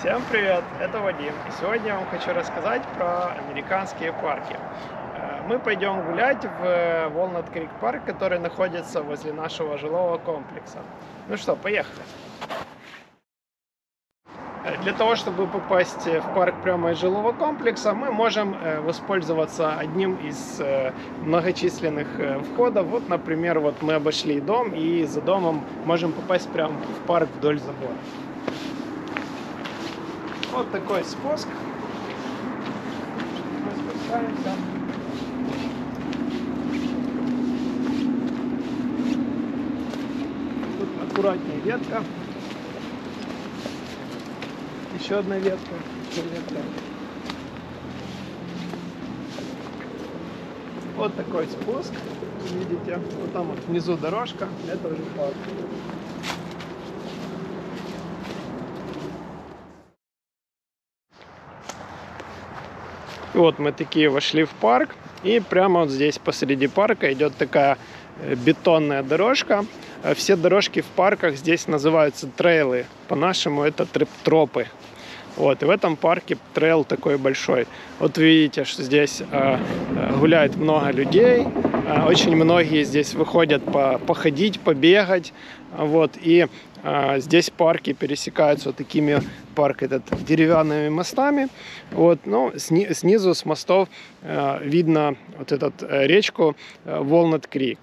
Всем привет, это Вадим. И сегодня я вам хочу рассказать про американские парки. Э, Мы пойдем гулять в Walnut Creek парк, который находится возле нашего жилого комплекса. Ну что, поехали. Э, Для того, чтобы попасть в парк прямо из жилого комплекса, мы можем э, воспользоваться одним из э, многочисленных э, входов. Вот, например, вот мы обошли дом и за домом можем попасть прямо в парк вдоль забора. Вот такой спуск. Мы спускаемся. Тут аккуратнее ветка. Еще одна ветка. Еще ветка. Вот такой спуск. Видите? Вот там вот внизу дорожка. Это уже парк. Вот мы такие вошли в парк, и прямо вот здесь посреди парка идет такая э, бетонная дорожка. Э, Все дорожки в парках здесь называются трейлы. По-нашему это тропы. Вот, и в этом парке трейл такой большой. Вот видите, что здесь э, э, гуляет много людей. Очень многие здесь выходят по, походить, побегать. Вот, и здесь парки пересекаются вот такими парк этот деревянными мостами. Вот, ну, сни- снизу с мостов э, видно вот эту речку э, Walnut Creek.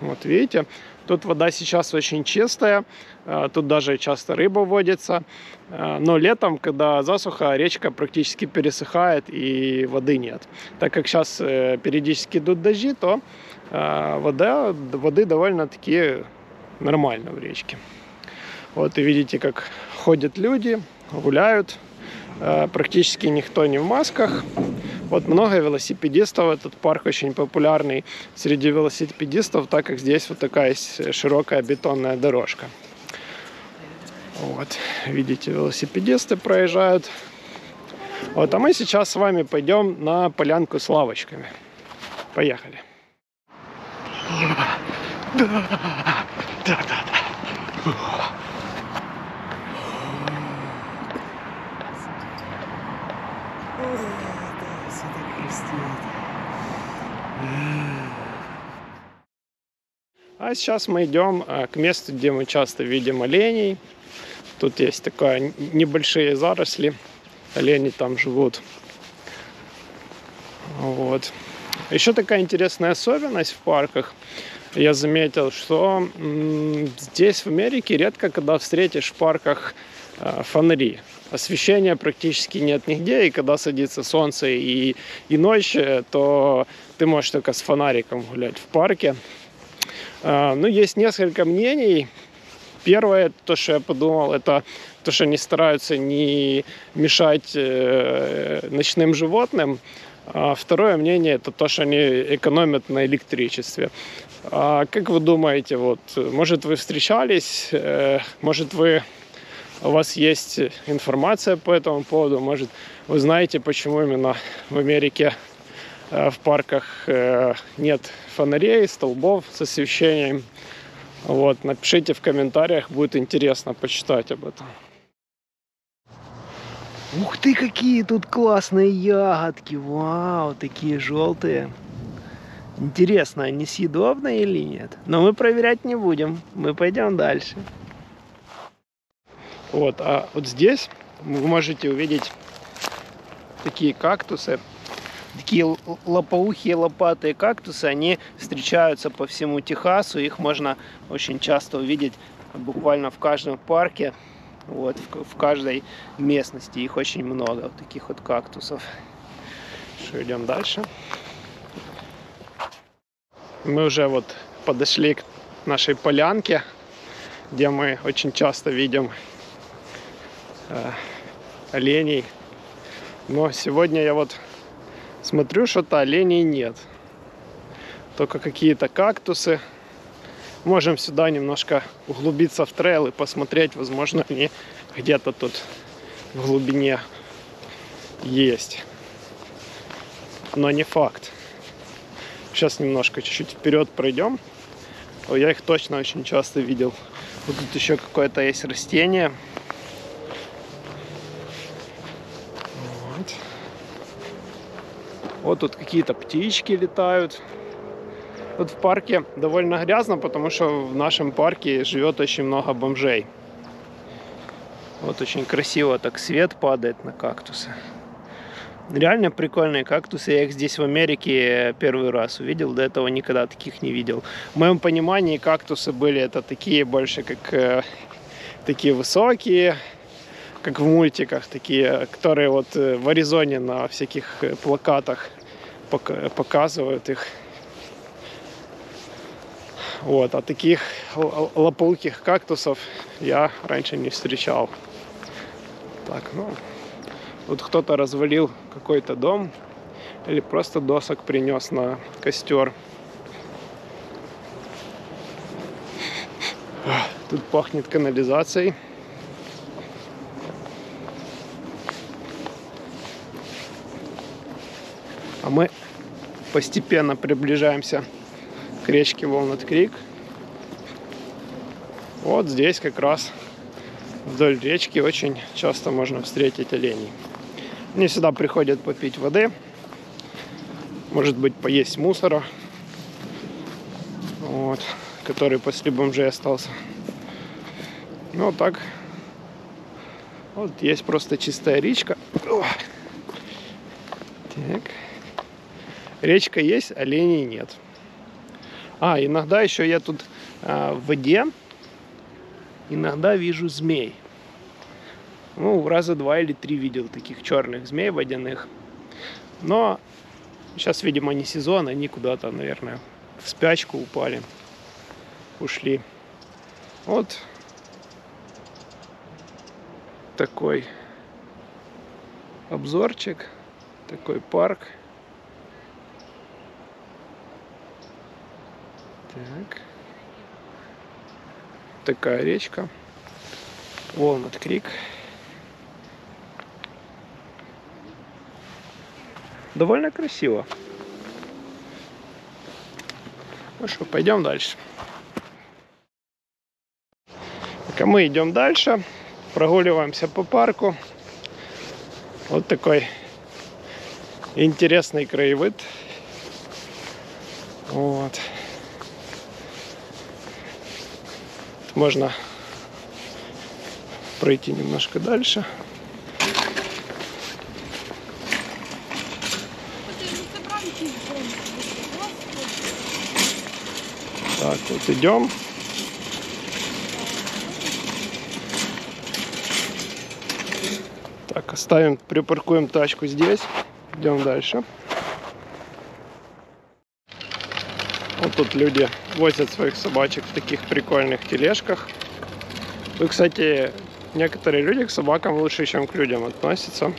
Вот видите, тут вода сейчас очень чистая, э, тут даже часто рыба водится. Э, Но летом, когда засуха, речка практически пересыхает и воды нет. Так как сейчас э, периодически идут дожди, то э, вода, воды довольно-таки нормально в речке. Вот и видите, как ходят люди, гуляют. Э, Практически никто не в масках. Вот много велосипедистов. Этот парк очень популярный среди велосипедистов, так как здесь вот такая широкая бетонная дорожка. Вот, видите, велосипедисты проезжают. Вот, а мы сейчас с вами пойдем на полянку с лавочками. Поехали. А сейчас мы идем э, к месту, где мы часто видим оленей. Тут есть такая н- небольшие заросли. Олени там живут. Вот. Еще такая интересная особенность в парках. Я заметил, что здесь в Америке редко когда встретишь в парках э, фонари. Освещения практически нет нигде, и когда садится солнце и, и ночь, э, то ты можешь только с фонариком гулять в парке. А, Ну, есть несколько мнений. Первое, то, что я подумал, это то, что они стараются не мешать э, ночным животным. А второе мнение, это то, что они экономят на электричестве. А как вы думаете, вот, может, вы встречались, э, может, вы у вас есть информация по этому поводу, может, вы знаете, почему именно в Америке в парках э, нет фонарей, столбов с освещением. Вот, напишите в комментариях, будет интересно почитать об этом. Ух ты, какие тут классные ягодки! Вау, такие желтые. Интересно, они съедобные или нет? Но мы проверять не будем. Мы пойдем дальше. Вот, а вот здесь вы можете увидеть такие кактусы. Такие лопоухие лопатые кактусы, они встречаются по всему Техасу. Их можно очень часто увидеть буквально в каждом парке. Вот, в, в каждой местности их очень много, вот таких вот кактусов. Что, идем дальше. Мы уже вот подошли к нашей полянке, где мы очень часто видим э, оленей. Но сегодня я вот смотрю, что-то оленей нет. Только какие-то кактусы. Можем сюда немножко углубиться в трейл и посмотреть, возможно, они где-то тут в глубине есть. Но не факт. Сейчас немножко чуть-чуть вперед пройдем. Я их точно очень часто видел. Вот тут еще какое-то есть растение. Вот тут какие-то птички летают. Тут в парке довольно грязно, потому что в нашем парке живет очень много бомжей. Вот очень красиво так свет падает на кактусы. Реально прикольные кактусы. Я их здесь в Америке первый раз увидел. До этого никогда таких не видел. В моем понимании кактусы были это такие больше как э, такие высокие, как в мультиках, такие, которые вот э, в Аризоне на всяких э, плакатах показывают их. Вот, а таких лопоуких кактусов я раньше не встречал. Так, ну, вот кто-то развалил какой-то дом или просто досок принес на костер. Тут пахнет канализацией. А мы постепенно приближаемся к речке Волнат Крик. Вот здесь как раз вдоль речки очень часто можно встретить оленей. Они сюда приходят попить воды, может быть поесть мусора, вот, который после бомжей остался. Ну вот так. Вот есть просто чистая речка. Так. Речка есть, оленей нет. А, иногда еще я тут а, в воде иногда вижу змей. Ну, раза два или три видел таких черных змей водяных. Но сейчас, видимо, не сезон, они куда-то, наверное, в спячку упали, ушли. Вот такой обзорчик, такой парк. Так. Такая речка. Волнат Крик. Довольно красиво. Ну что, пойдем дальше. Так, а мы идем дальше. Прогуливаемся по парку. Вот такой интересный краевид. Вот. Можно пройти немножко дальше. Так, вот идем. Так, оставим, припаркуем тачку здесь. Идем дальше. Тут люди возят своих собачек в таких прикольных тележках. Ну, кстати, некоторые люди к собакам лучше, чем к людям относятся.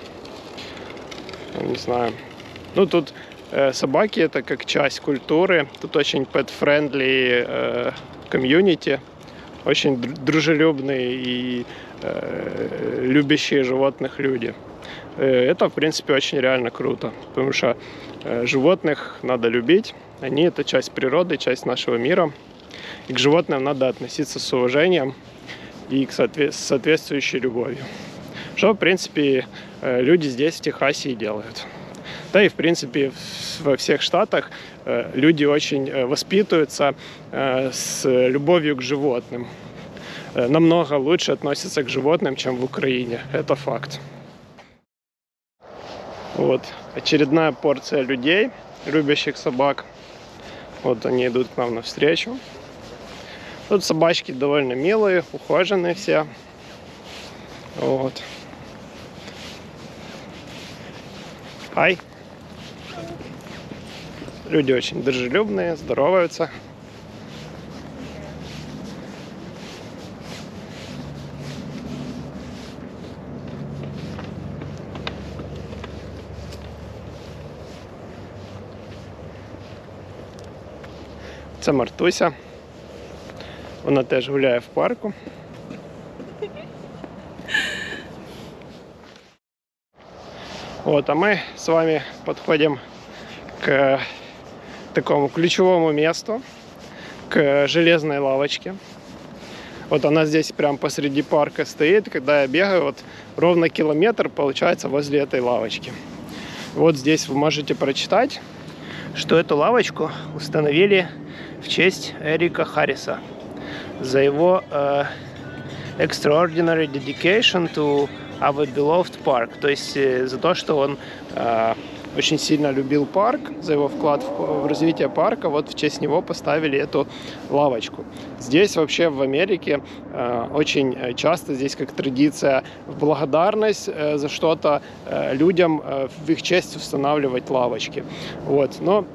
Не знаю. Ну, тут э, собаки это как часть культуры. Тут очень pet-friendly э, комьюнити. Очень дружелюбные и э, любящие животных люди. Э, это, в принципе, очень реально круто. Потому что э, животных надо любить. Они это часть природы, часть нашего мира. И к животным надо относиться с уважением и к соотве- соответствующей любовью. Что, в принципе, э, люди здесь, в Техасе, и делают. Да и, в принципе, во всех штатах э, люди очень э, воспитываются с любовью к животным. Намного лучше относятся к животным, чем в Украине. Это факт. Вот очередная порция людей, любящих собак – вот они идут к нам навстречу. Тут собачки довольно милые, ухоженные все. Вот. Ай. Люди очень дружелюбные, здороваются. Це Мартуся. Вона теж гуляє в парку. Вот, а мы с вами подходим к такому ключевому месту, к железной лавочке. Вот она здесь прям посреди парка стоит. Когда я бегаю, вот ровно километр получается возле этой лавочки. Вот здесь вы можете прочитать, что эту лавочку установили в честь Эрика Харриса за его э, extraordinary dedication to our beloved park. То есть э, за то, что он э, очень сильно любил парк, за его вклад в, в развитие парка. Вот в честь него поставили эту лавочку. Здесь вообще в Америке э, очень часто здесь как традиция в благодарность э, за что-то э, людям э, в их честь устанавливать лавочки. Вот. Но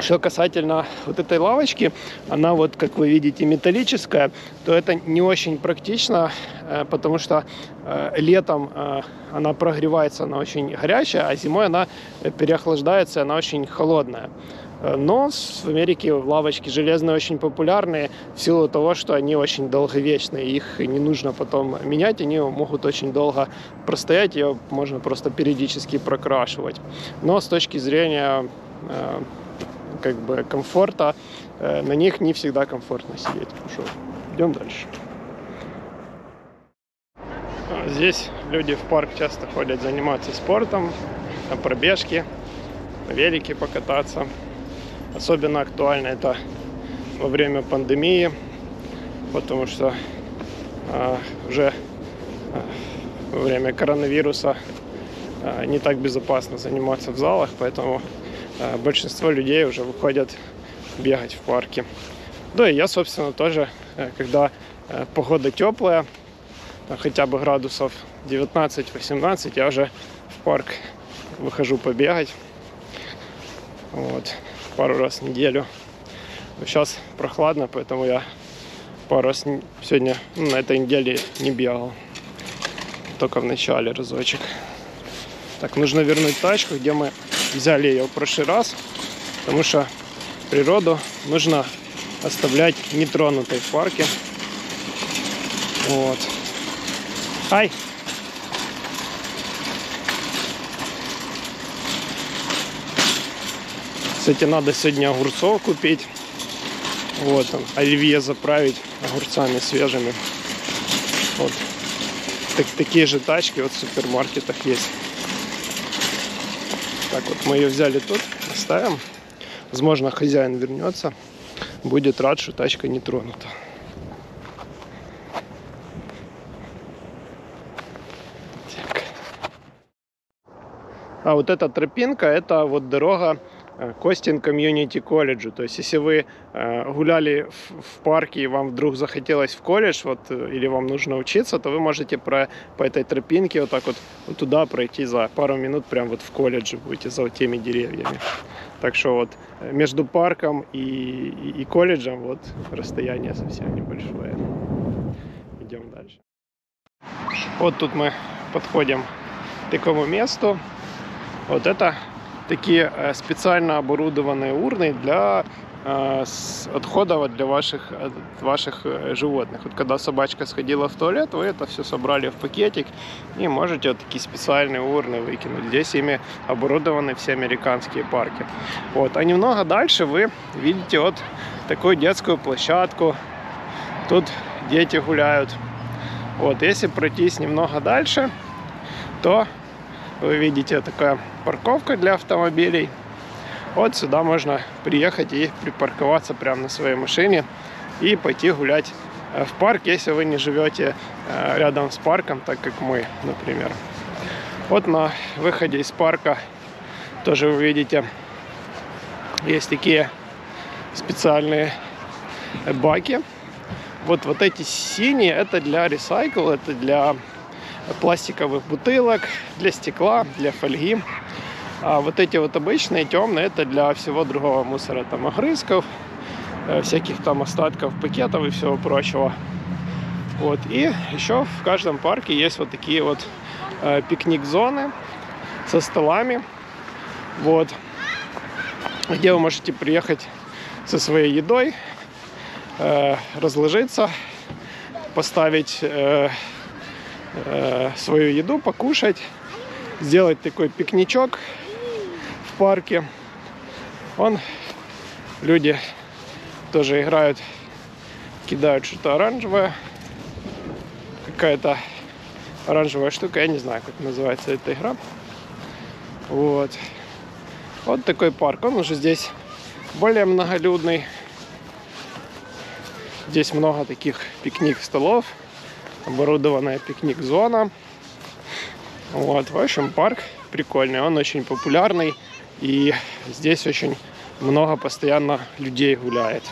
что касательно вот этой лавочки, она вот, как вы видите, металлическая, то это не очень практично, э, потому что э, летом э, она прогревается, она очень горячая, а зимой она переохлаждается, она очень холодная. Но в Америке лавочки железные очень популярные в силу того, что они очень долговечные. Их не нужно потом менять, они могут очень долго простоять, ее можно просто периодически прокрашивать. Но с точки зрения как бы комфорта, э, на них не всегда комфортно сидеть. Что, идем дальше. Здесь люди в парк часто ходят заниматься спортом, на пробежки, на велике покататься. Особенно актуально это во время пандемии, потому что а, уже а, во время коронавируса а, не так безопасно заниматься в залах, поэтому Э, большинство людей уже выходят бегать в парке. Да и я, собственно, тоже, э, когда э, погода теплая, хотя бы градусов 19-18, я уже в парк выхожу побегать. Вот, пару раз в неделю. Но сейчас прохладно, поэтому я пару раз сегодня, ну, на этой неделе не бегал. Только в начале разочек. Так, нужно вернуть тачку, где мы взяли ее в прошлый раз, потому что природу нужно оставлять нетронутой в парке. Вот. Ай! Кстати, надо сегодня огурцов купить. Вот, оливье заправить огурцами свежими. Вот. Так, такие же тачки вот в супермаркетах есть. Так вот, мы ее взяли тут, оставим. Возможно, хозяин вернется, будет рад, что тачка не тронута. А вот эта тропинка, это вот дорога Костин комьюнити колледжу. То есть, если вы э, гуляли в, парке и вам вдруг захотелось в колледж, вот, э, или вам нужно учиться, то вы можете про, по этой тропинке вот так вот, вот туда пройти за пару минут, прям вот в колледже будете за теми деревьями. Так что вот между парком и, и, и колледжем вот расстояние совсем небольшое. Идем дальше. Вот тут мы подходим к такому месту. Вот это такие специально оборудованные урны для отходов для ваших, ваших э, животных. Вот когда собачка сходила в туалет, вы это все собрали в пакетик и можете вот такие специальные урны выкинуть. Здесь ими оборудованы все американские парки. Вот. А немного дальше вы видите вот такую детскую площадку. Тут дети гуляют. Вот, если пройтись немного дальше, то вы видите такая парковка для автомобилей. Вот сюда можно приехать и припарковаться прямо на своей машине и пойти гулять э, в парк, если вы не живете э, рядом с парком, так как мы, например. Вот на выходе из парка тоже вы видите, есть такие специальные баки. Вот, вот эти синие, это для ресайкл, это для пластиковых бутылок, для стекла, для фольги. А вот эти вот обычные темные, это для всего другого мусора, там огрызков, э, всяких там остатков пакетов и всего прочего. Вот. И еще в каждом парке есть вот такие вот э, пикник-зоны со столами, вот, где вы можете приехать со своей едой, э, разложиться, поставить э, свою еду, покушать, сделать такой пикничок в парке. Он люди тоже играют, кидают что-то оранжевое, какая-то оранжевая штука, я не знаю, как называется эта игра. Вот. Вот такой парк. Он уже здесь более многолюдный. Здесь много таких пикник-столов, оборудованная пикник-зона. Вот, в общем, парк прикольный, он очень популярный. И здесь очень много постоянно людей гуляет.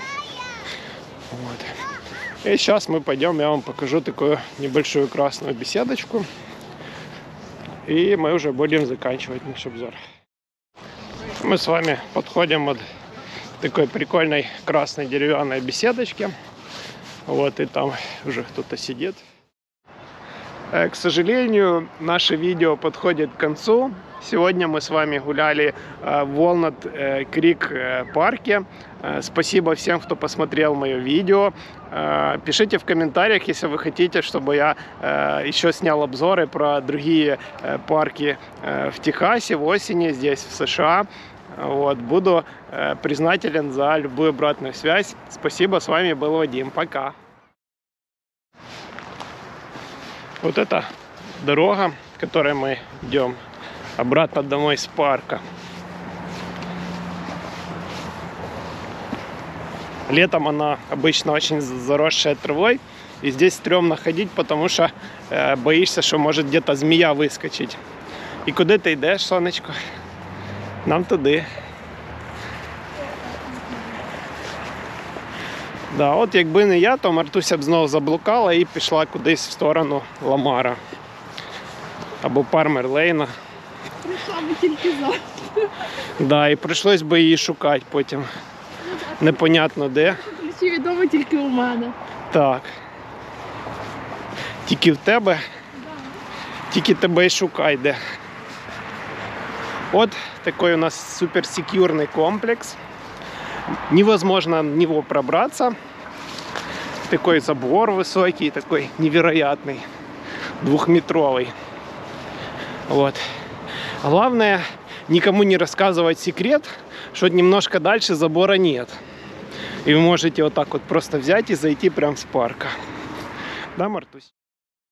Вот. И сейчас мы пойдем, я вам покажу такую небольшую красную беседочку. И мы уже будем заканчивать наш обзор. Мы с вами подходим от такой прикольной красной деревянной беседочки. Вот, и там уже кто-то сидит. Э, к сожалению, наше видео подходит к концу. Сегодня мы с вами гуляли э, в Walnut э, Creek парке. Спасибо всем, кто посмотрел мое видео. Пишите в комментариях, если вы хотите, чтобы я еще снял обзоры про другие парки в Техасе, в осени, здесь в США. Вот, буду признателен за любую обратную связь. Спасибо, с вами был Вадим. Пока. Вот это дорога, которой мы идем обратно домой с парка. Летом она обычно очень заросшая травой. И здесь стрёмно ходить, потому что э, боишься, что может где-то змея выскочить. І куди ти йдеш, сонечко? Нам туди. Да, От якби не я, то Мартуся б знову заблукала і пішла кудись в сторону Ламара. Або Пармер Лейна. Прийшла би тільки завтра. Да, і прийшлось би її шукати потім. Непонятно де. Ключі відомо тільки у мене. Так. Тільки в тебе, тільки тебе й шукай де. От такой у нас суперсекюрний комплекс. Невозможно в него пробраться. Такой забор высокий, такой невероятный, двухметровый. Вот. Главное, никому не рассказывать секрет, что немножко дальше забора нет. И вы можете вот так вот просто взять и зайти прямо с парка. Да, Мартусь?